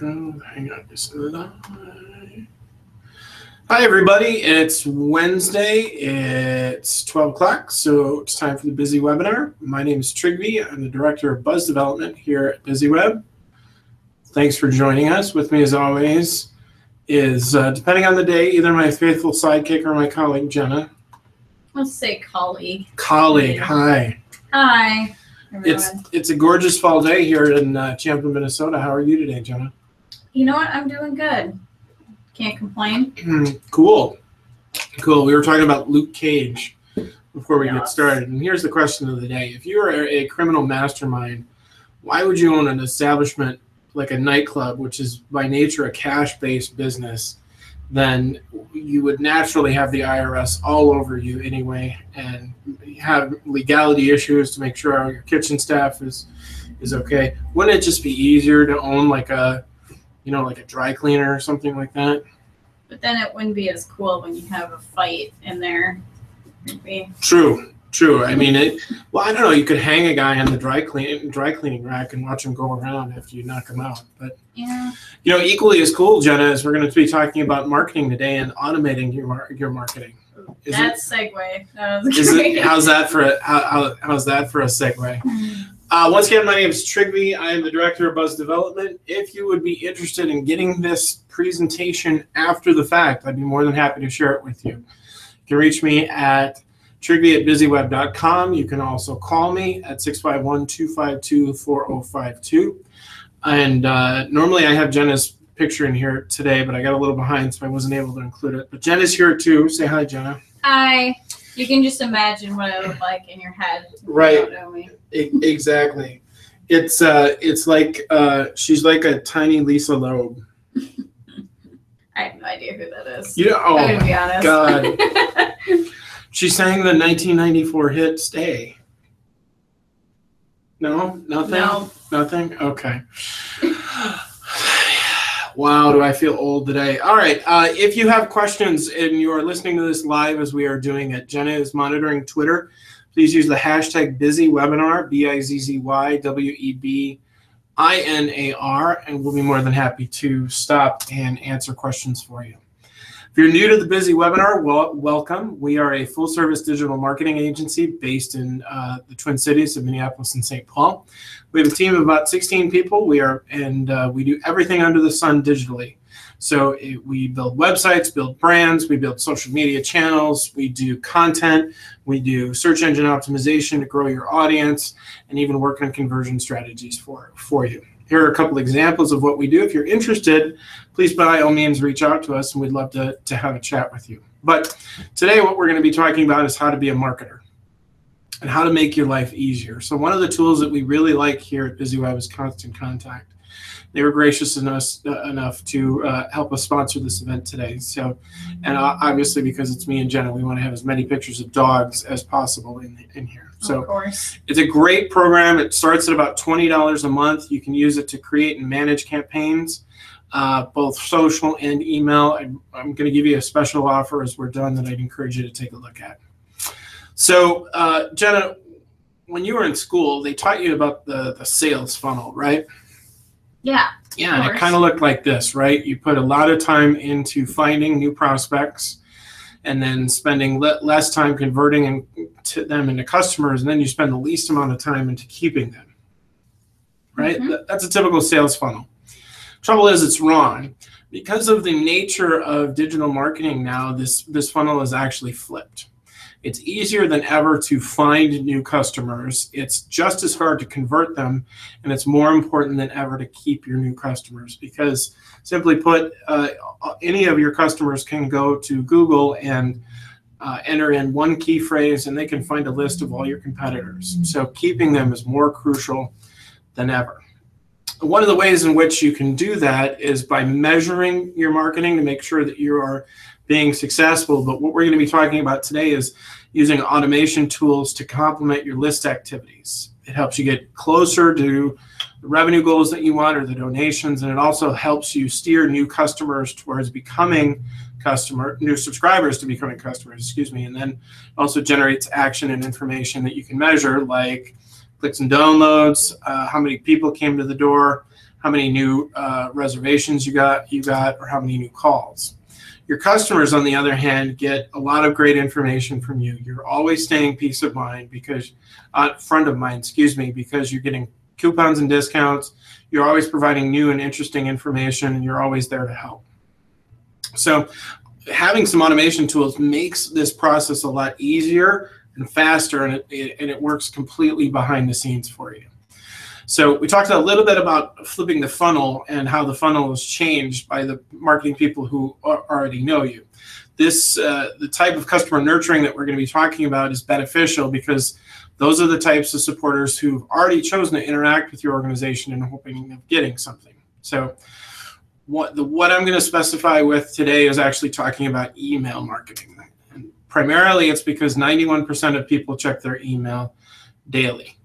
go. Hang on just a. Hi, everybody. It's Wednesday. It's 12 o'clock, so it's time for the Bizzy Webinar. My name is Trygve. I'm the Director of Buzz Development here at BizzyWeb. Thanks for joining us. With me, as always, is, uh, depending on the day, either my faithful sidekick or my colleague, Jena. Let's say colleague. Colleague, hi. Hi, everyone. It's it's a gorgeous fall day here in uh, Champlin, Minnesota. How are you today, Jena? You know what? I'm doing good. Can't complain. Hmm, cool. Cool. We were talking about Luke Cage before we get started. And here's the question of the day. If you were a criminal mastermind, why would you own an establishment like a nightclub, which is by nature a cash based business? Then you would naturally have the IRS all over you anyway and have legality issues to make sure your kitchen staff is is okay. Wouldn't it just be easier to own like a you know, like a dry cleaner or something like that? But then it wouldn't be as cool when you have a fight in there. It'd True, true. I mean, it. Well, I don't know. You could hang a guy on the dry clean dry cleaning rack and watch him go around after you knock him out. But Yeah. you know, equally as cool, Jena, is we're going to be talking about marketing today and automating your mar- your marketing. Is that segue. That was it? Is great. it? How's that for a how, how, How's that for a segue? Hmm. Uh, once again, my name is Trygve. I am the director of Buzz Development. If you would be interested in getting this presentation after the fact, I'd be more than happy to share it with you. You can reach me at trygve at bizzyweb.com. You can also call me at 651 252 4052. And uh, normally I have Jena's picture in here today, but I got a little behind, so I wasn't able to include it. But Jena's here too. Say hi, Jena. Hi. You can just imagine what I look like in your head. you Right. know. E- exactly. It's uh, it's like uh, she's like a tiny Lisa Loeb. I have no idea who that is. You know, I'm oh gonna my be honest. God. She sang the 1994 hit "Stay." No, nothing. no. Nothing. Okay. Wow, do I feel old today? All right. Uh, if you have questions and you are listening to this live as we are doing it, Jena is monitoring Twitter. Please use the hashtag bizzy webinar, B I Z Z Y W E B I N A R, and we'll be more than happy to stop and answer questions for you. If you're new to the Bizzy Webinar, well, welcome. We are a full service digital marketing agency based in uh, the Twin Cities of Minneapolis and St. Paul. We have a team of about 16 people. We are, and uh, we do everything under the sun digitally. So it, we build websites, build brands, we build social media channels, we do content, we do search engine optimization to grow your audience, and even work on conversion strategies for for you. Here are a couple examples of what we do. If you're interested, please by all means reach out to us, and we'd love to to have a chat with you. But today, what we're going to be talking about is how to be a marketer and how to make your life easier. So one of the tools that we really like here at BizzyWeb is Constant Contact. They were gracious enough, uh, enough to uh, help us sponsor this event today. So, and uh, obviously because it's me and Jena, we want to have as many pictures of dogs as possible in, in here. So of course. it's a great program. It starts at about twenty dollars a month. You can use it to create and manage campaigns, uh, both social and email. I'm, I'm going to give you a special offer as we're done that I'd encourage you to take a look at. So, uh, Jena, when you were in school, they taught you about the the sales funnel, right? Yeah. Yeah, and it kind of looked like this, right? You put a lot of time into finding new prospects and then spending le- less time converting and them into customers, and then you spend the least amount of time into keeping them. Right? Mhm. Th- That's a typical sales funnel. Trouble is, it's wrong. Because of the nature of digital marketing now, this, this funnel is actually flipped. It's easier than ever to find new customers. It's just as hard to convert them and it's more important than ever to keep your new customers because simply put uh, any of your customers can go to google and uh, enter in one key phrase and they can find a list of all your competitors so keeping them is more crucial than ever one of the ways in which you can do that is by measuring your marketing to make sure that you are being successful but what we're going to be talking about today is using automation tools to complement your list activities it helps you get closer to the revenue goals that you want or the donations, and it also helps you steer new customers towards becoming customer, new subscribers to becoming customers, excuse me, and then also generates action and information that you can measure, like clicks and downloads, uh, how many people came to the door, how many new uh, reservations you got, you got, or how many new calls. Your customers, on the other hand, get a lot of great information from you. You're always staying peace of mind because, uh, front of mind, excuse me, because you're getting coupons and discounts. You're always providing new and interesting information, and you're always there to help. So, having some automation tools makes this process a lot easier and faster, and it, it, and it works completely behind the scenes for you. So we talked a little bit about flipping the funnel and how the funnel is changed by the marketing people who already know you. This uh, the type of customer nurturing that we're going to be talking about is beneficial because those are the types of supporters who've already chosen to interact with your organization and hoping of getting something. So what the what I'm going to specify with today is actually talking about email marketing. And primarily it's because 91% of people check their email daily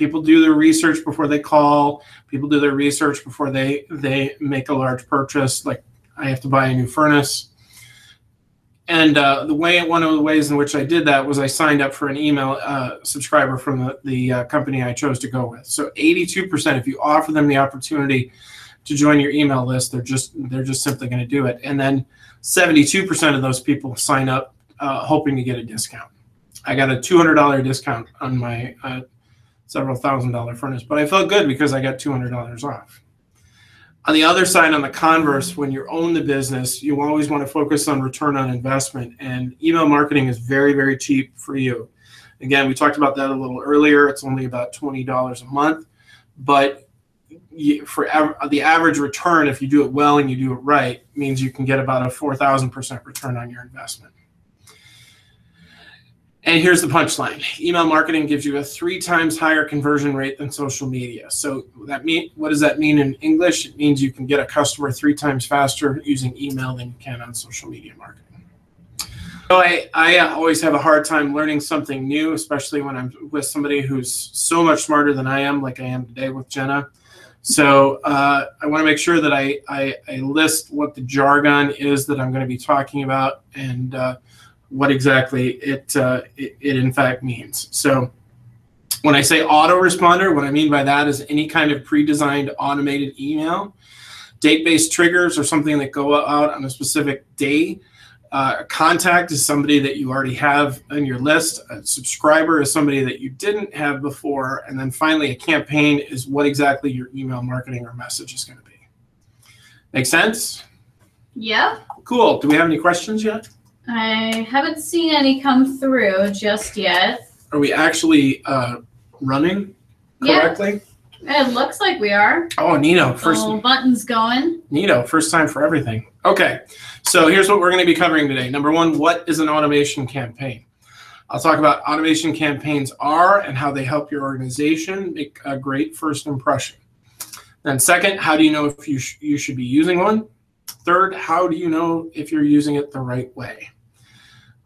people do their research before they call. People do their research before they they make a large purchase like i have to buy a new furnace. And uh, the way one of the ways in which i did that was i signed up for an email uh, subscriber from the, the uh, company i chose to go with. So 82% if you offer them the opportunity to join your email list they're just they're just simply going to do it. And then 72% of those people sign up uh, hoping to get a discount. I got a $200 discount on my uh, several thousand dollar furnace, but I felt good because I got $200 off. On the other side, on the converse, when you own the business, you always want to focus on return on investment, and email marketing is very, very cheap for you. Again, we talked about that a little earlier. It's only about $20 a month, but for the average return, if you do it well and you do it right, means you can get about a 4,000% return on your investment. And here's the punchline. Email marketing gives you a three times higher conversion rate than social media. So that mean what does that mean in English? It means you can get a customer three times faster using email than you can on social media marketing. So I, I always have a hard time learning something new, especially when I'm with somebody who's so much smarter than I am, like I am today with Jena. So uh, I want to make sure that I, I, I, list what the jargon is that I'm going to be talking about and uh, what exactly it, uh, it, it in fact means. So when I say autoresponder, what I mean by that is any kind of pre-designed automated email. Date-based triggers or something that go out on a specific day. Uh, contact is somebody that you already have on your list. A subscriber is somebody that you didn't have before. And then finally, a campaign is what exactly your email marketing or message is going to be. Make sense? Yeah. Cool. Do we have any questions yet? I haven't seen any come through just yet. Are we actually uh, running Yeah. correctly? It looks like we are. Oh, Nino, first Little buttons going. Nino, first time for everything. Okay, so here's what we're going to be covering today. Number one, what is an automation campaign? I'll talk about automation campaigns are and how they help your organization make a great first impression. Then second, how do you know if you sh- you should be using one? Third, how do you know if you're using it the right way?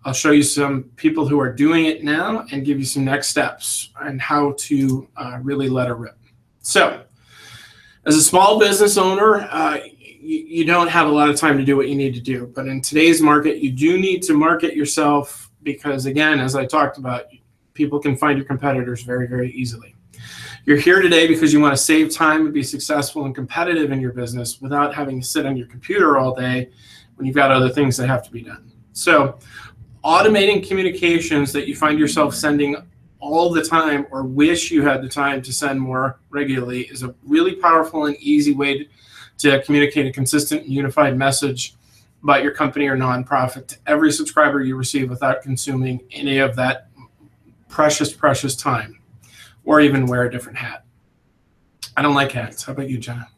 I'll show you some people who are doing it now and give you some next steps and how to uh, really let it rip. So, as a small business owner, uh, you, you don't have a lot of time to do what you need to do. But in today's market, you do need to market yourself because, again, as I talked about, people can find your competitors very, very easily. You're here today because you want to save time and be successful and competitive in your business without having to sit on your computer all day when you've got other things that have to be done. So, automating communications that you find yourself sending all the time or wish you had the time to send more regularly is a really powerful and easy way to, communicate a consistent unified message about your company or nonprofit to every subscriber you receive without consuming any of that precious, precious time or even wear a different hat. I don't like hats. How about you, Jena?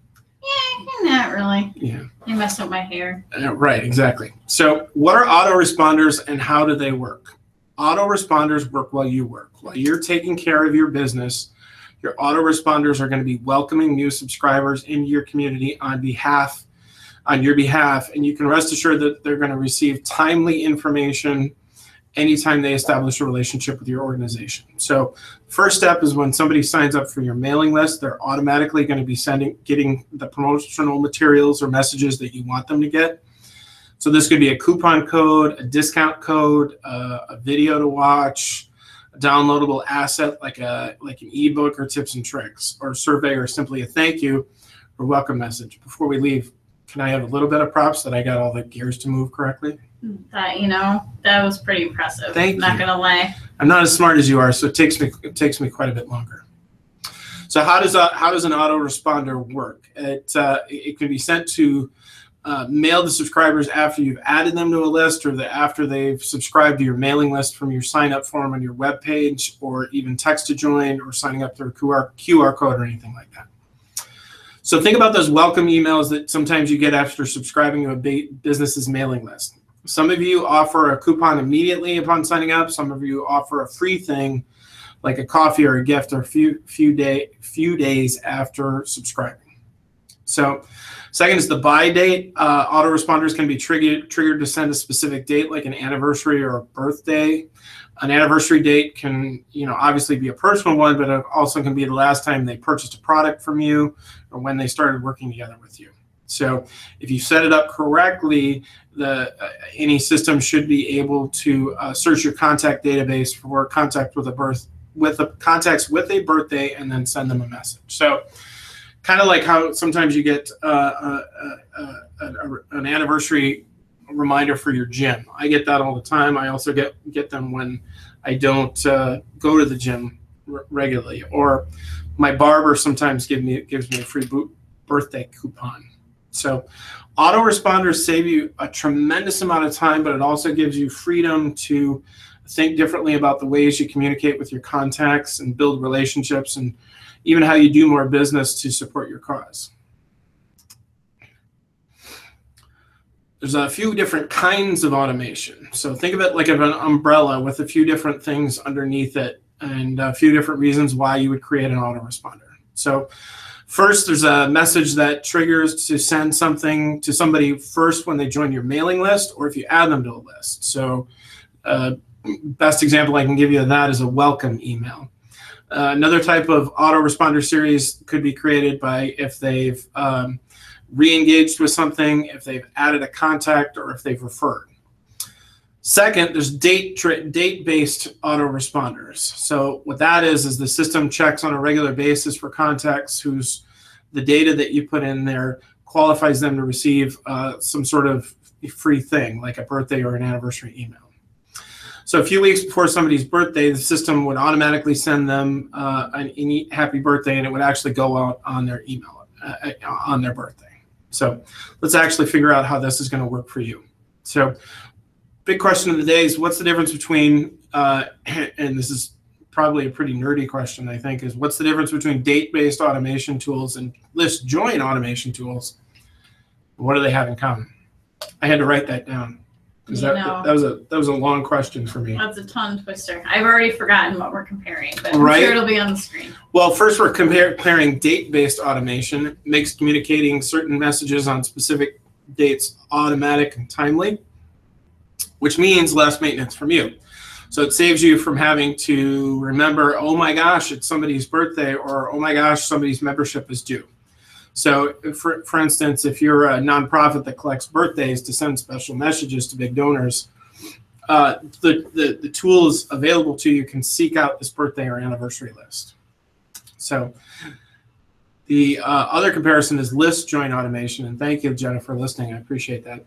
Yeah, not really. Yeah. They mess up my hair. Uh, right, exactly. So, what are autoresponders and how do they work? Autoresponders work while you work. While you're taking care of your business, your autoresponders are going to be welcoming new subscribers into your community on behalf on your behalf and you can rest assured that they're going to receive timely information anytime they establish a relationship with your organization. So, first step is when somebody signs up for your mailing list, they're automatically going to be sending getting the promotional materials or messages that you want them to get. So, this could be a coupon code, a discount code, uh, a video to watch, a downloadable asset like a like an ebook or tips and tricks or survey or simply a thank you or welcome message. Before we leave, can I have a little bit of props that I got all the gears to move correctly? That you know, that was pretty impressive. Thank Not you. gonna lie. I'm not as smart as you are, so it takes me it takes me quite a bit longer. So how does a, how does an autoresponder work? It uh, it can be sent to uh, mail to subscribers after you've added them to a list, or the, after they've subscribed to your mailing list from your sign up form on your web page, or even text to join, or signing up through a QR QR code or anything like that. So think about those welcome emails that sometimes you get after subscribing to a business's mailing list. Some of you offer a coupon immediately upon signing up. Some of you offer a free thing, like a coffee or a gift, or a few few day few days after subscribing. So, second is the buy date. Uh, autoresponders can be triggered triggered to send a specific date, like an anniversary or a birthday. An anniversary date can, you know, obviously be a personal one, but it also can be the last time they purchased a product from you or when they started working together with you. So, if you set it up correctly, the uh, any system should be able to uh, search your contact database for contact with a birth with a contacts with a birthday and then send them a message. So, kind of like how sometimes you get uh, uh, uh, a- an anniversary reminder for your gym. I get that all the time. I also get get them when I don't uh, go to the gym r- regularly, or my barber sometimes give me gives me a free birthday coupon. So autoresponders save you a tremendous amount of time, but it also gives you freedom to think differently about the ways you communicate with your contacts and build relationships and even how you do more business to support your cause. There's a few different kinds of automation. So think of it like an umbrella with a few different things underneath it and a few different reasons why you would create an autoresponder. So First, there's a message that triggers to send something to somebody first when they join your mailing list or if you add them to a list. So, uh, best example I can give you of that is a welcome email. Uh, another type of autoresponder series could be created by if they've um, re engaged with something, if they've added a contact, or if they've referred. Second, there's date tra- date based autoresponders. So what that is is the system checks on a regular basis for contacts whose the data that you put in there qualifies them to receive uh, some sort of free thing like a birthday or an anniversary email. So a few weeks before somebody's birthday, the system would automatically send them uh, an, happy birthday, and it would actually go out on their email uh, on their birthday. So let's actually figure out how this is going to work for you. So big question of the day is what's the difference between uh, and this is probably a pretty nerdy question i think is what's the difference between date-based automation tools and list join automation tools what do they have in common i had to write that down because that, know. that was a that was a long question for me That's a tongue twister. I've already forgotten what we're comparing, but I'm Right. sure it'll be on the screen. Well, first we're comparing date-based automation. It makes communicating certain messages on specific dates automatic and timely, which means less maintenance from you. So it saves you from having to remember, oh my gosh, it's somebody's birthday, or oh my gosh, somebody's membership is due. So, for, for instance, if you're a nonprofit that collects birthdays to send special messages to big donors, uh, the, the, the tools available to you can seek out this birthday or anniversary list. So the uh, other comparison is list join automation, and thank you, Jennifer, for listening. I appreciate that.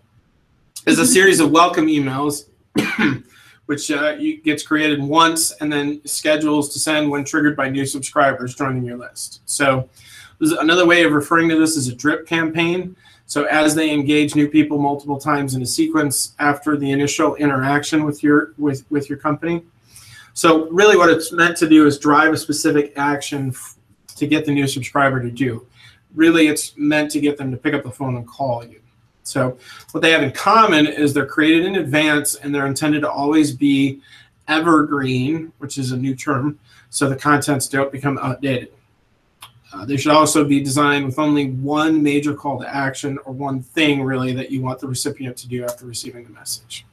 Is a series of welcome emails, which uh, gets created once and then schedules to send when triggered by new subscribers joining your list. So another way of referring to this is a drip campaign. So as they engage new people multiple times in a sequence after the initial interaction with your with with your company. So really, what it's meant to do is drive a specific action to get the new subscriber to do. Really, it's meant to get them to pick up the phone and call you. So what they have in common is they're created in advance and they're intended to always be evergreen, which is a new term, so the contents don't become outdated. Uh, they should also be designed with only one major call to action or one thing really that you want the recipient to do after receiving the message.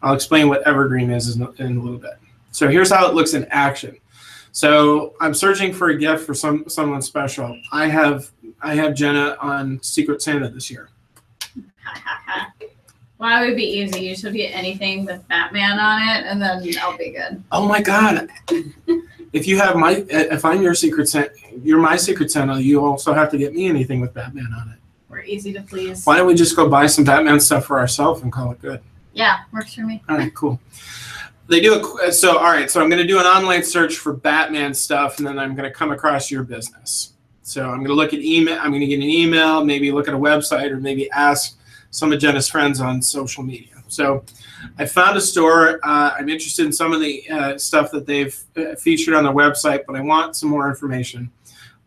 I'll explain what evergreen is in, a little bit. So here's how it looks in action. So I'm searching for a gift for some someone special. I have I have Jena on Secret Santa this year. It would be easy. You should get anything with Batman on it, and then I'll be good. Oh my god. if you have my, if I'm your secret Santa, you're my secret Santa, you also have to get me anything with Batman on it. We're easy to please. Why don't we just go buy some Batman stuff for ourselves and call it good? Yeah, works for me. All right, cool. They do a uh, so. All right, so I'm going to do an online search for Batman stuff, and then I'm going to come across your business. So I'm going to look at email. I'm going to get an email, maybe look at a website, or maybe ask some of Jena's friends on social media. So I found a store. Uh, I'm interested in some of the uh, stuff that they've uh, featured on their website, but I want some more information.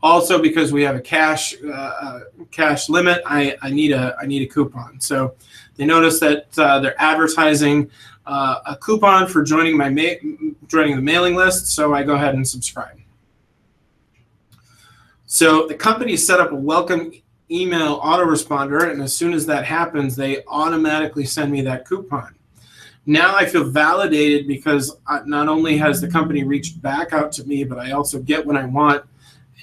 Also, because we have a cash uh, uh, cash limit, I, I need a I need a coupon. So they notice that uh, they're advertising a coupon for joining my ma- joining the mailing list. So I go ahead and subscribe. So the company set up a welcome email autoresponder, and as soon as that happens, they automatically send me that coupon. Now I feel validated because not only has the company reached back out to me, but I also get what I want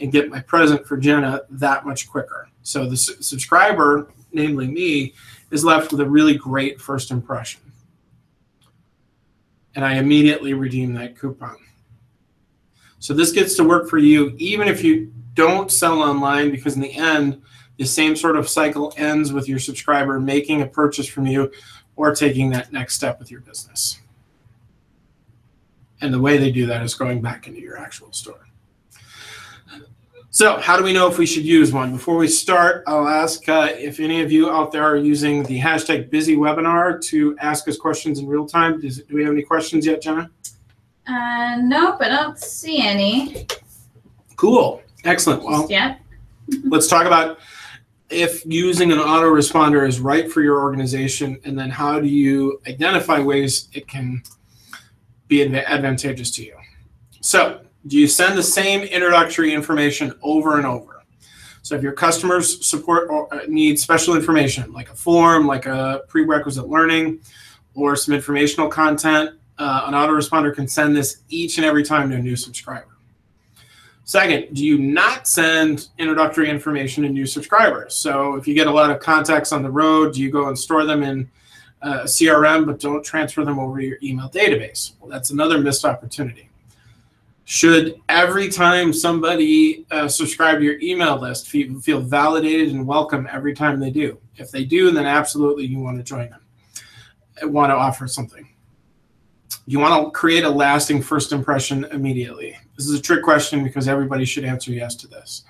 and get my present for Jena that much quicker. So the su- subscriber, namely me, is left with a really great first impression. And I immediately redeem that coupon. So this gets to work for you even if you don't sell online because in the end, the same sort of cycle ends with your subscriber making a purchase from you or taking that next step with your business. And the way they do that is going back into your actual store. So, how do we know if we should use one? Before we start, I'll ask uh, if any of you out there are using the hashtag bizzy webinar to ask us questions in real time. Does, do we have any questions yet, Jena? Uh, nope, I don't see any Cool. Excellent. Well, yet. let's talk about if using an autoresponder is right for your organization and then how do you identify ways it can be advantageous to you? So do you send the same introductory information over and over? So if your customers support or uh, need special information like a form like a prerequisite learning or some informational content uh, an autoresponder can send this each and every time to a new subscriber Second, do you not send introductory information to new subscribers? So if you get a lot of contacts on the road, do you go and store them in uh, CRM but don't transfer them over to your email database? Well, that's another missed opportunity. Should every time somebody uh, subscribe to your email list feel, feel validated and welcome every time they do? If they do, then absolutely you want to join them. Want to offer something. You want to create a lasting first impression immediately. This is a trick question because everybody should answer yes to this.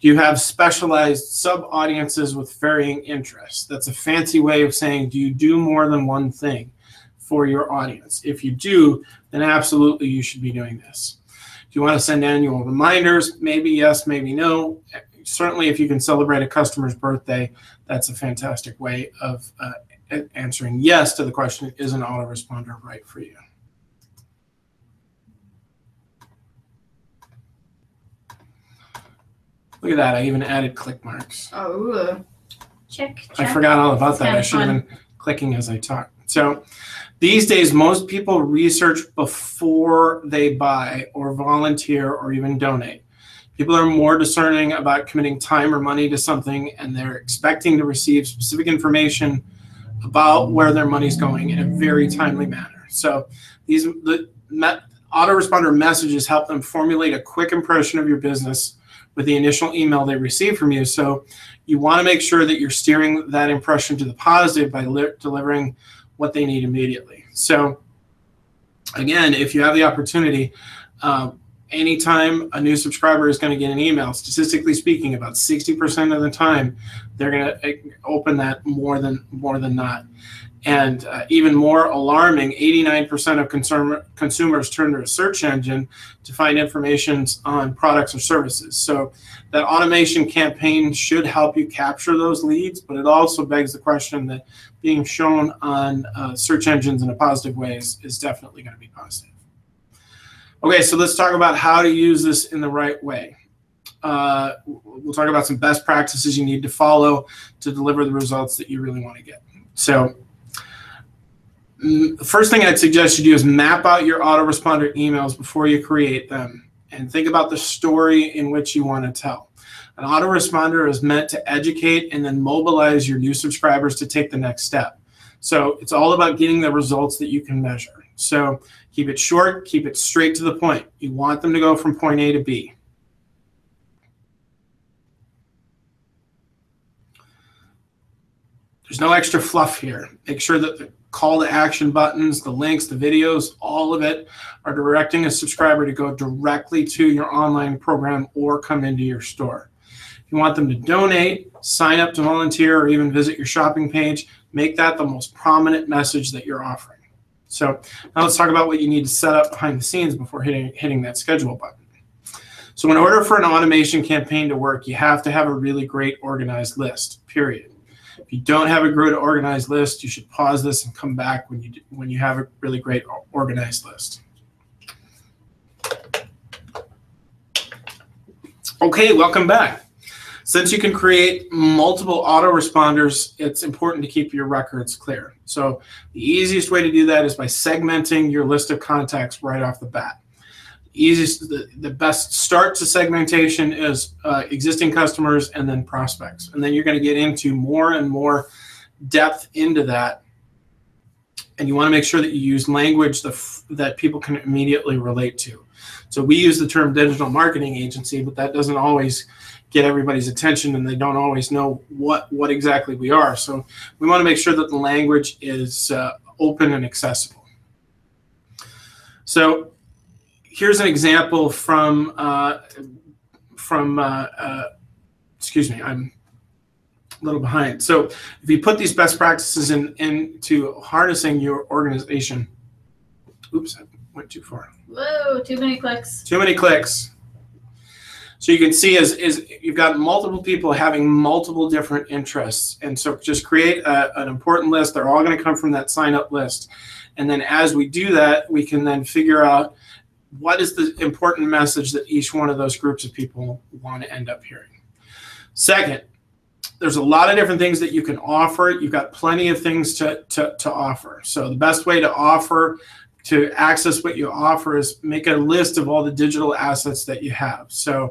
Do you have specialized sub audiences with varying interests? That's a fancy way of saying, do you do more than one thing for your audience? If you do, then absolutely you should be doing this. Do you want to send annual reminders? Maybe yes, maybe no. Certainly, if you can celebrate a customer's birthday, that's a fantastic way of uh, answering yes to the question is an autoresponder right for you? Look at that. I even added click marks. Oh, check, check. I forgot all about that. I kinda should have been clicking as I talk. So these days, most people research before they buy or volunteer or even donate. People are more discerning about committing time or money to something, and they're expecting to receive specific information about where their money's going in a very timely manner. So these the me- autoresponder messages help them formulate a quick impression of your business with the initial email they receive from you. So you want to make sure that you're steering that impression to the positive by li- delivering what they need immediately. So again, if you have the opportunity, uh, anytime a new subscriber is going to get an email, statistically speaking, about 60% of the time, they're going to open that more than more than not. And uh, even more alarming, 89% of consumer, consumers turn to a search engine to find information on products or services. So that automation campaign should help you capture those leads, but it also begs the question that being shown on uh, search engines in a positive way is, is definitely going to be positive. Okay, so let's talk about how to use this in the right way. Uh, we'll talk about some best practices you need to follow to deliver the results that you really want to get. So, mm, first thing I'd suggest you do is map out your autoresponder emails before you create them and think about the story in which you want to tell. An autoresponder is meant to educate and then mobilize your new subscribers to take the next step. So it's all about getting the results that you can measure. So keep it short, keep it straight to the point. You want them to go from point A to B. There's no extra fluff here. Make sure that the call to action buttons, the links, the videos, all of it are directing a subscriber to go directly to your online program or come into your store. If you want them to donate, sign up to volunteer, or even visit your shopping page, make that the most prominent message that you're offering. So now let's talk about what you need to set up behind the scenes before hitting, hitting that schedule button. So in order for an automation campaign to work, you have to have a really great organized list, period. If you don't have a good organized list, you should pause this and come back when you do, when you have a really great organized list. Okay, welcome back. Since you can create multiple autoresponders, it's important to keep your records clear. So the easiest way to do that is by segmenting your list of contacts right off the bat easiest the, the best start to segmentation is uh, existing customers and then prospects. And then you're going to get into more and more depth into that. And you want to make sure that you use language that, that people can immediately relate to. So we use the term digital marketing agency but that doesn't always get everybody's attention and they don't always know what what exactly we are. So we want to make sure that the language is uh, open and accessible. So here's an example from uh, from uh, uh, excuse me, I'm a little behind. So if you put these best practices in into harnessing your organization, oops, I went too far. Whoa, too many clicks. Too many clicks. So you can see is is you've got multiple people having multiple different interests, and so just create a, an important list. They're all going to come from that sign up list, and then as we do that, we can then figure out what is the important message that each one of those groups of people want to end up hearing? Second, there's a lot of different things that you can offer. You've got plenty of things to, to, to offer. So the best way to offer to access what you offer is make a list of all the digital assets that you have. So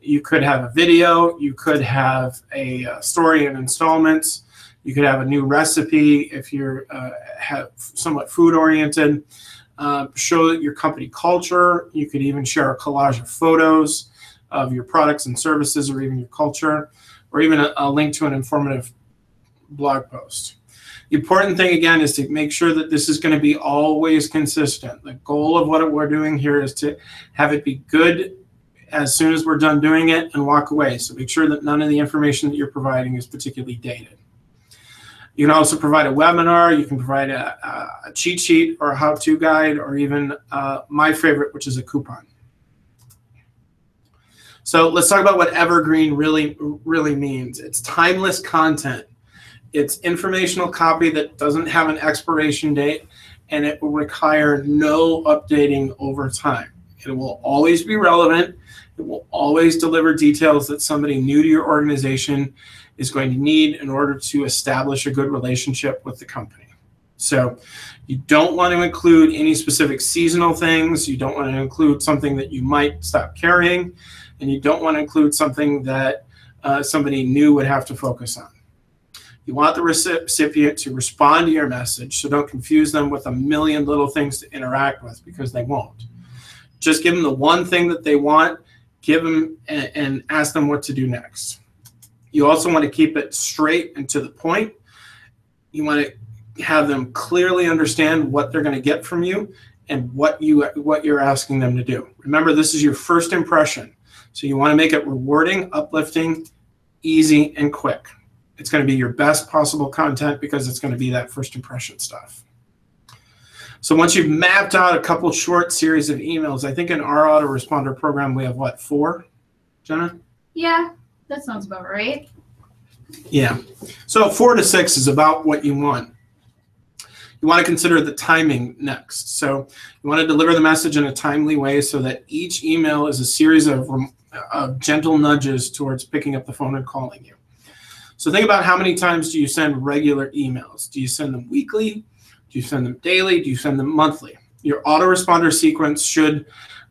you could have a video, you could have a, a story in installments, you could have a new recipe if you're uh, somewhat food oriented. Uh, show your company culture. You could even share a collage of photos of your products and services or even your culture, or even a, a link to an informative blog post. The important thing again is to make sure that this is going to be always consistent. The goal of what we're doing here is to have it be good as soon as we're done doing it and walk away. So make sure that none of the information that you're providing is particularly dated. You can also provide a webinar. You can provide a, a cheat sheet or a how-to guide, or even uh, my favorite, which is a coupon. So let's talk about what evergreen really, really means. It's timeless content. It's informational copy that doesn't have an expiration date, and it will require no updating over time. It will always be relevant. It will always deliver details that somebody new to your organization is going to need in order to establish a good relationship with the company. So you don't want to include any specific seasonal things. You don't want to include something that you might stop carrying. And you don't want to include something that uh, somebody new would have to focus on. You want the recipient to respond to your message, so don't confuse them with a million little things to interact with because they won't. Just give them the one thing that they want, give them and, and ask them what to do next. You also want to keep it straight and to the point. You want to have them clearly understand what they're going to get from you and what you what you're asking them to do. Remember, this is your first impression. So you want to make it rewarding, uplifting, easy, and quick. It's going to be your best possible content because it's going to be that first impression stuff. So once you've mapped out a couple short series of emails, I think in our autoresponder program we have what, four, Jena? Yeah, that sounds about right. Yeah. So four to six is about what you want. You want to consider the timing next. So you want to deliver the message in a timely way so that each email is a series of, of gentle nudges towards picking up the phone and calling you. So think about how many times do you send regular emails? Do you send them weekly? Do you send them daily? Do you send them monthly? Your autoresponder sequence should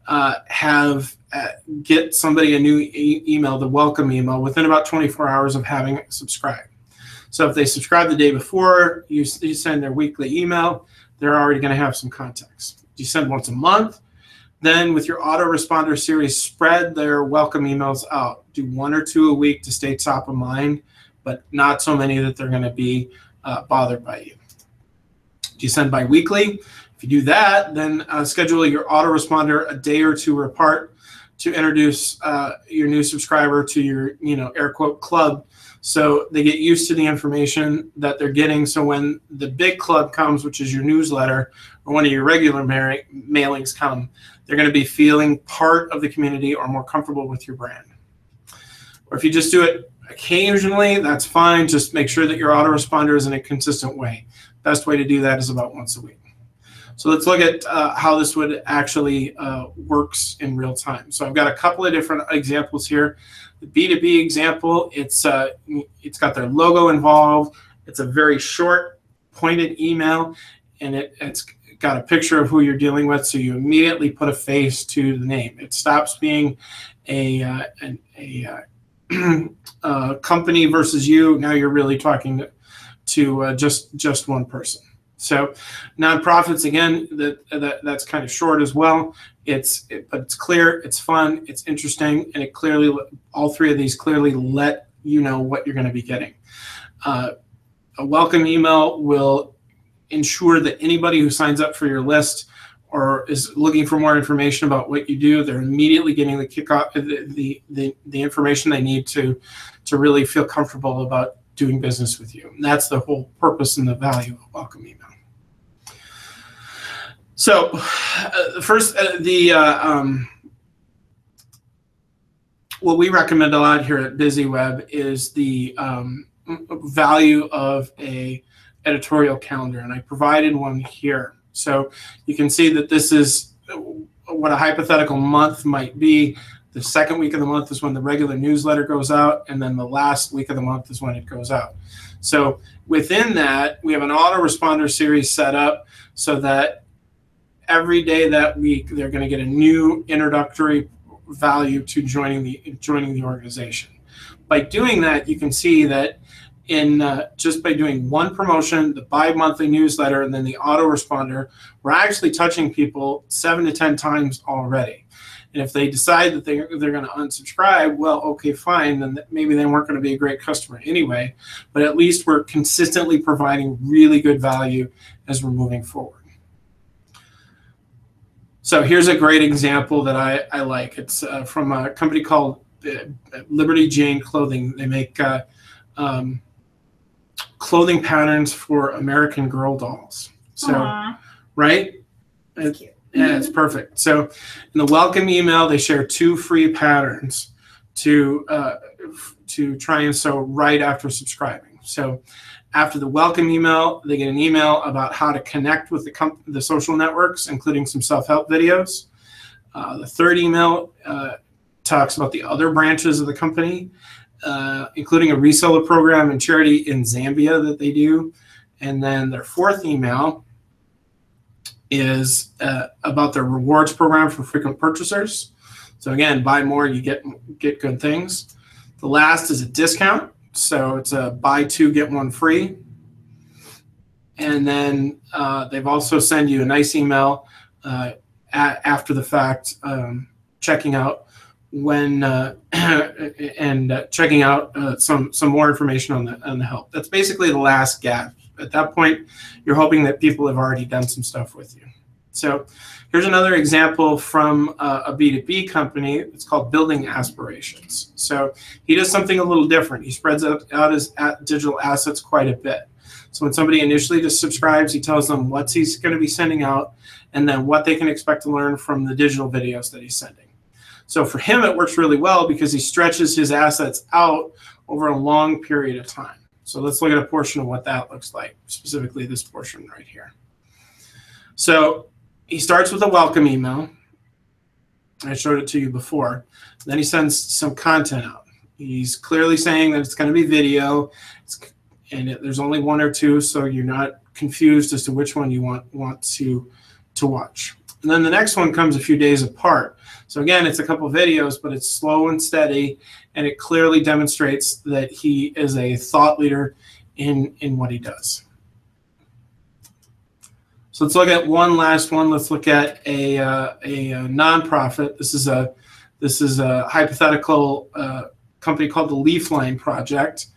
uh, have uh, get somebody a new e- email, the welcome email, within about 24 hours of having subscribed. So if they subscribe the day before, you, you send their weekly email. they're already going to have some context. You send once a month, then with your autoresponder series, spread their welcome emails out. Do one or two a week to stay top of mind, but not so many that they're going to be uh, bothered by you. Do you send bi-weekly? If you do that, then uh, schedule your autoresponder a day or two apart to introduce uh, your new subscriber to your, you know, air quote club so they get used to the information that they're getting. So when the big club comes, which is your newsletter or one of your regular ma- mailings come, they're going to be feeling part of the community or more comfortable with your brand. Or if you just do it occasionally, that's fine. Just make sure that your autoresponder is in a consistent way. Best way to do that is about once a week. So let's look at uh, how this would actually uh, works in real time. So I've got a couple of different examples here. The B2B example, it's uh, it's got their logo involved. It's a very short, pointed email, and it, it's got a picture of who you're dealing with, so you immediately put a face to the name. It stops being a uh, an, a uh, company versus you. Now you're really talking to, to uh, just just one person. So nonprofits again, that, that that's kind of short as well. It's it, but it's clear, it's fun, it's interesting, and it clearly all three of these clearly let you know what you're going to be getting. Uh, a welcome email will ensure that anybody who signs up for your list or is looking for more information about what you do, they're immediately getting the kickoff the, the, the, the information they need to to really feel comfortable about doing business with you. And that's the whole purpose and the value of welcome email. So, uh, first, uh, the uh, um, what we recommend a lot here at BizzyWeb is the um, value of a editorial calendar, and I provided one here. So you can see that this is what a hypothetical month might be. The second week of the month is when the regular newsletter goes out, and then the last week of the month is when it goes out. So within that, we have an autoresponder series set up so that every day that week they're going to get a new introductory value to joining the joining the organization. By doing that, you can see that in uh, just by doing one promotion, the bi-monthly newsletter, and then the autoresponder, we're actually touching people seven to ten times already. And if they decide that they, they're going to unsubscribe, well, okay, fine. Then maybe they weren't going to be a great customer anyway. But at least we're consistently providing really good value as we're moving forward. So here's a great example that I, I like. It's uh, from a company called uh, Liberty Jane Clothing. They make uh, um, clothing patterns for American Girl dolls. So, Aww. right? It's, yeah, it's perfect. So, in the welcome email, they share two free patterns to uh, to try and sew right after subscribing. So, after the welcome email, they get an email about how to connect with the, comp- the social networks, including some self help videos. Uh, the third email uh, talks about the other branches of the company, uh, including a reseller program and charity in Zambia that they do. And then their fourth email is uh, about their rewards program for frequent purchasers. So again, buy more, you get get good things. The last is a discount so it's a buy two, get one free. And then uh, they've also send you a nice email uh, after the fact, um, checking out when uh, and uh, checking out uh, some some more information on the on the help. That's basically the last gap. At that point, you're hoping that people have already done some stuff with you. So Here's another example from uh, a B2B company. It's called Building Aspirations. So he does something a little different. He spreads out, out his digital assets quite a bit. So when somebody initially just subscribes, he tells them what he's going to be sending out and then what they can expect to learn from the digital videos that he's sending. So for him, it works really well because he stretches his assets out over a long period of time. So let's look at a portion of what that looks like, specifically this portion right here. So he starts with a welcome email. I showed it to you before. Then he sends some content out. He's clearly saying that it's going to be video, and it, there's only one or two, so you're not confused as to which one you want want to to watch. And then the next one comes a few days apart. So again, it's a couple videos, but it's slow and steady, and it clearly demonstrates that he is a thought leader in in what he does. So let's look at one last one. Let's look at a, uh, a, uh nonprofit. This is a this is a hypothetical uh, company called the Leafline Project,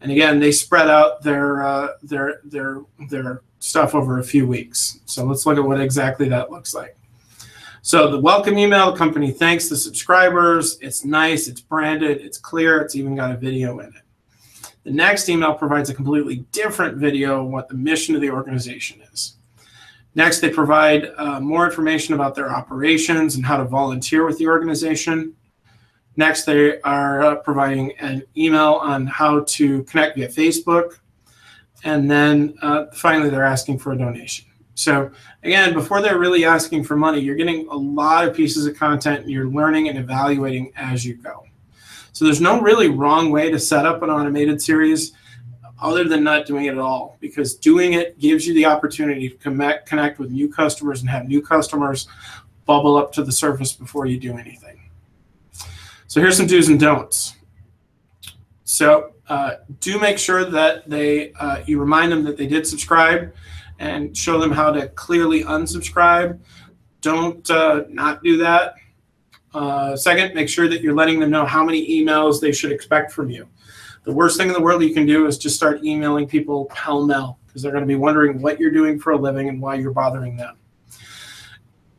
and again, they spread out their uh, their their their stuff over a few weeks. So let's look at what exactly that looks like. So the welcome email, the company thanks the subscribers. It's nice, it's branded, it's clear, it's even got a video in it. The next email provides a completely different video on what the mission of the organization is. Next, they provide uh, more information about their operations and how to volunteer with the organization. Next, they are uh, providing an email on how to connect via Facebook. And then uh, finally, they're asking for a donation. So again, before they're really asking for money, you're getting a lot of pieces of content and you're learning and evaluating as you go. So there's no really wrong way to set up an automated series other than not doing it at all because doing it gives you the opportunity to connect, connect with new customers and have new customers bubble up to the surface before you do anything. So here's some do's and don'ts. So uh, do make sure that they uh, you remind them that they did subscribe and show them how to clearly unsubscribe. Don't uh, not do that. Uh, second, make sure that you're letting them know how many emails they should expect from you. The worst thing in the world you can do is just start emailing people pell mell because they're going to be wondering what you're doing for a living and why you're bothering them.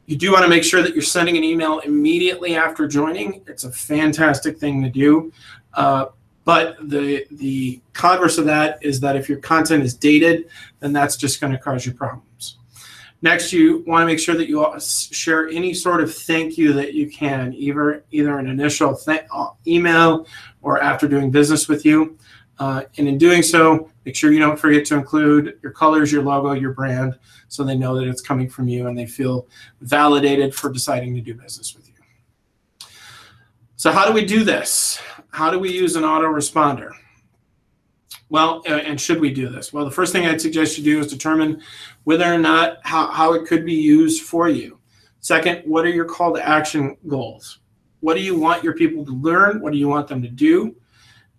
You do want to make sure that you're sending an email immediately after joining. It's a fantastic thing to do. Uh, but the the converse of that is that if your content is dated, then that's just going to cause you problems. Next, you want to make sure that you share any sort of thank you that you can, either either an initial th- uh, email or after doing business with you. Uh, and in doing so, make sure you don't forget to include your colors, your logo, your brand, so they know that it's coming from you and they feel validated for deciding to do business with you. So, how do we do this? How do we use an autoresponder? Well, uh, and should we do this? Well, the first thing I'd suggest you do is determine whether or not how, how it could be used for you. Second, what are your call to action goals? What do you want your people to learn? What do you want them to do?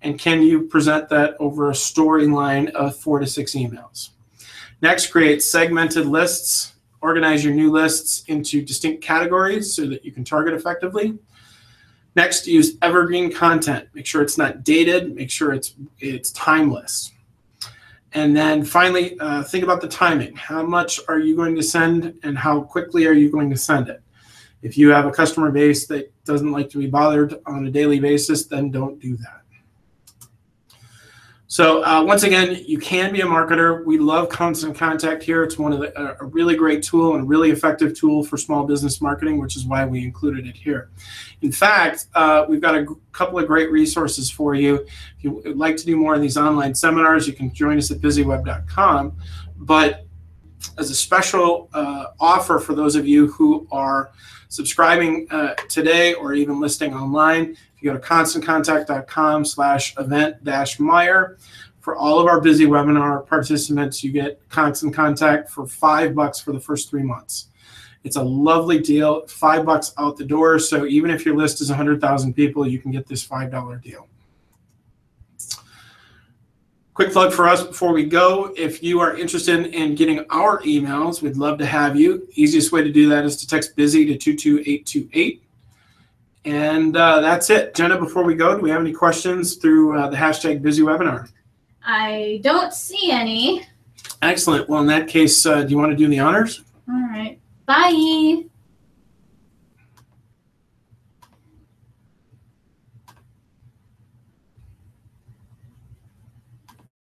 And can you present that over a storyline of four to six emails? Next, create segmented lists. Organize your new lists into distinct categories so that you can target effectively. Next, use evergreen content. Make sure it's not dated. Make sure it's it's timeless. And then finally, uh, think about the timing. How much are you going to send, and how quickly are you going to send it? If you have a customer base that doesn't like to be bothered on a daily basis, then don't do that. So uh, once again, you can be a marketer. We love constant contact here. It's one of the, a really great tool and really effective tool for small business marketing, which is why we included it here. In fact, uh, we've got a couple of great resources for you. If you would like to do more of these online seminars, you can join us at bizzyweb.com. But as a special uh, offer for those of you who are subscribing uh, today or even listing online, If you go to constantcontact.com slash event dash Meyer. For all of our bizzy webinar participants, you get constant contact for five bucks for the first three months. It's a lovely deal, five bucks out the door. So even if your list is 100,000 people, you can get this $5 deal. Quick plug for us before we go. If you are interested in getting our emails, we'd love to have you. Easiest way to do that is to text bizzy to 22828. And uh, that's it. Jena, before we go, do we have any questions through uh, the hashtag bizzy webinar? I don't see any. Excellent. Well, in that case, uh, do you want to do the honors? All right. Bye.